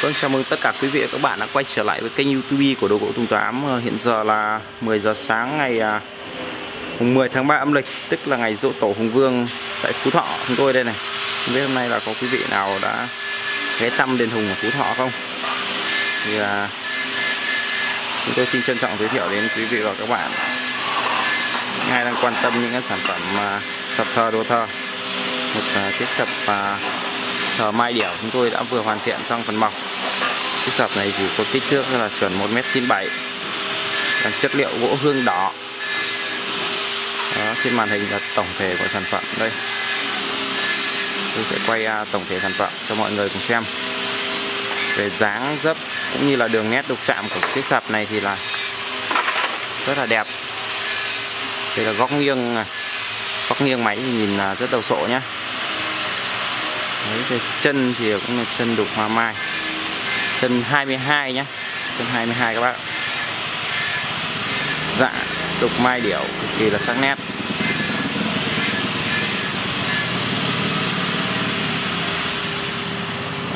Vâng, chào mừng tất cả quý vị và các bạn đã quay trở lại với kênh youtube của Đồ Gỗ Tùng Tám. Ờ, hiện giờ là 10 giờ sáng ngày à, mùng 10 tháng 3 âm lịch Tức là ngày dỗ tổ Hùng Vương tại Phú Thọ chúng tôi đây này. Không biết hôm nay là có quý vị nào đã ghé thăm đền Hùng ở Phú Thọ không? Thì à, chúng tôi xin trân trọng giới thiệu đến quý vị và các bạn. Ai đang quan tâm những cái sản phẩm à, sập thờ đồ thờ một à, chiếc sập à, thờ mai điểu chúng tôi đã vừa hoàn thiện xong phần mọc. Chiếc sập này thì có kích thước là chuẩn 1m97 bằng chất liệu gỗ hương đỏ. Đó, trên màn hình là tổng thể của sản phẩm đây. Tôi sẽ quay à, tổng thể sản phẩm cho mọi người cùng xem. Về dáng dấp cũng như là đường nét đục chạm của chiếc sập này thì là rất là đẹp. Đây là góc nghiêng góc nghiêng máy thì nhìn à, rất đầu sộ nhé Đấy, chân thì cũng là chân đục hoa mai. Chân 22 nhé chân 22 các bác. Dạ đục mai điểu cực kỳ là sắc nét.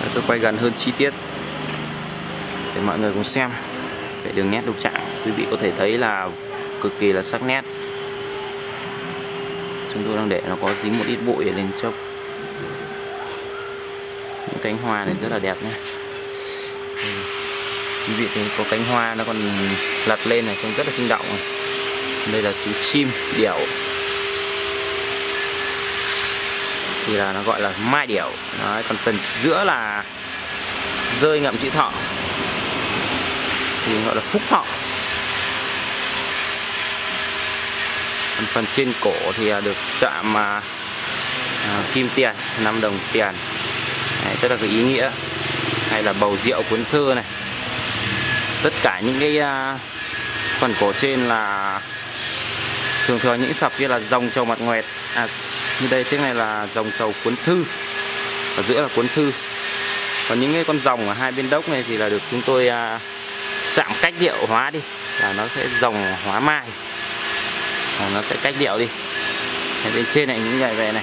Đấy, tôi quay gần hơn chi tiết để mọi người cùng xem. Về đường nét đục chạm quý vị có thể thấy là cực kỳ là sắc nét. Chúng tôi đang để nó có dính một ít bụi lên chốc những cánh hoa này rất là đẹp nhé. Ừ. Quý vị thấy có cánh hoa nó còn lật lên này trông rất là sinh động. Này. đây là chú chim điểu. Thì là nó gọi là mai điểu. Đấy, còn phần giữa là rơi ngậm chữ thọ. Thì gọi là phúc thọ. Còn phần trên cổ thì được chạm à, à kim tiền 5 đồng tiền. Đấy, rất là cái ý nghĩa. Hay là bầu rượu cuốn thơ này. Tất cả những cái uh, phần cổ trên là thường thường những sập kia là dòng trầu mặt ngoẹt. À, như đây chiếc này là dòng trầu cuốn thư. Ở giữa là cuốn thư. Còn những cái con dòng ở hai bên đốc này thì là được chúng tôi uh, chạm cách điệu hóa đi. Là nó sẽ dòng hóa mai. Nó sẽ cách điệu đi. Ở bên trên này những nhảy về này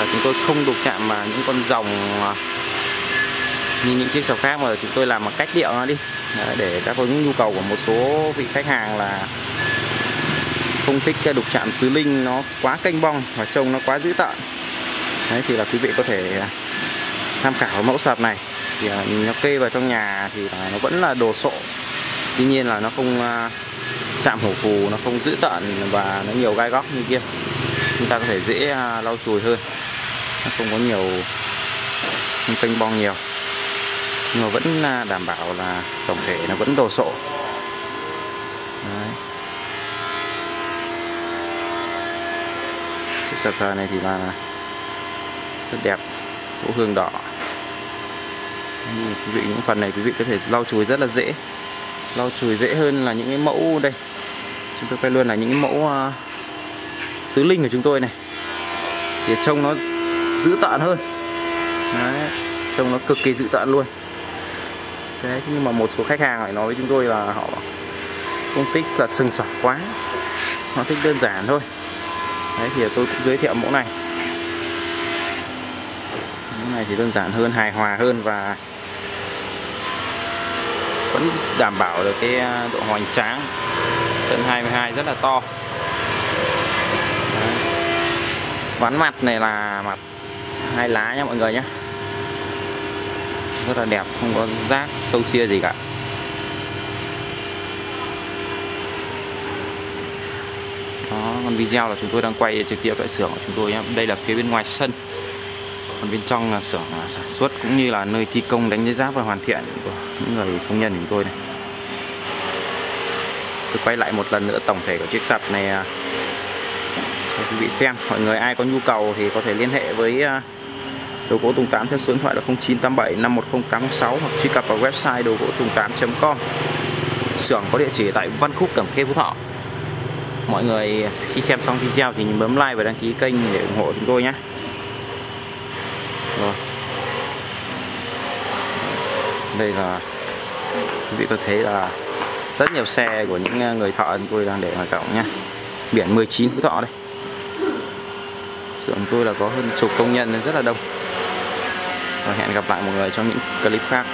là chúng tôi không đục chạm mà những con dòng à, như những chiếc sầu khác, mà chúng tôi làm một cách điệu nó đi. Để đáp ứng nhu cầu của một số vị khách hàng là không thích đục chạm tứ linh nó quá kênh bong và trông nó quá dữ tợn. Đấy, thì là quý vị có thể à, tham khảo mẫu sạp này. Thì à, nó kê vào trong nhà thì nó vẫn là đồ sộ. Tuy nhiên là nó không chạm hổ phù, nó không dữ tợn và nó nhiều gai góc như kia. Chúng ta có thể dễ lau chùi hơn nó không có nhiều không kênh bong nhiều. Nhưng mà vẫn à, đảm bảo là tổng thể nó vẫn đồ sộ. Đấy. chiếc sờ cờ này thì là rất đẹp gỗ hương đỏ. Quý vị những phần này quý vị có thể lau chùi rất là dễ. Lau chùi dễ hơn là những cái mẫu đây. Chúng tôi quay luôn là những cái mẫu uh, tứ linh của chúng tôi này. Thì trông nó dữ tợn hơn. Đấy, trông nó cực kỳ dữ tợn luôn. Đấy, nhưng mà một số khách hàng lại nói với chúng tôi là họ không thích là sừng sỏ quá. Họ thích đơn giản thôi. Đấy thì tôi cũng giới thiệu mẫu này. Mẫu này thì đơn giản hơn hài hòa hơn và vẫn đảm bảo được cái độ hoành tráng. Chân 22 rất là to. Đấy. ván mặt này là mặt hai lá nha mọi người nhé rất là đẹp, không có rác, sâu xia gì cả. Đó còn video là chúng tôi đang quay trực tiếp tại xưởng của chúng tôi nhé đây là phía bên ngoài sân. Còn bên trong là xưởng à, sản xuất cũng như là nơi thi công đánh giấy giáp và hoàn thiện của những người công nhân của chúng tôi này. Tôi quay lại một lần nữa tổng thể của chiếc sập này à. cho quý vị xem, mọi người ai có nhu cầu thì có thể liên hệ với à, đồ gỗ Tùng Tám theo số điện thoại là 0987 510806 hoặc truy cập vào website đồ gỗ tùng 8.com xưởng có địa chỉ tại Văn Khúc, Cẩm Khê, Phú Thọ. Mọi người khi xem xong video thì bấm like và đăng ký kênh để ủng hộ chúng tôi nhé. Rồi. Đây là, quý vị có thấy là rất nhiều xe của những người thợ chúng tôi đang để ngoài cổng nhé. Biển 19 Phú Thọ đây. Xưởng tôi là có hơn chục công nhân rất là đông và hẹn gặp lại mọi người trong những clip khác.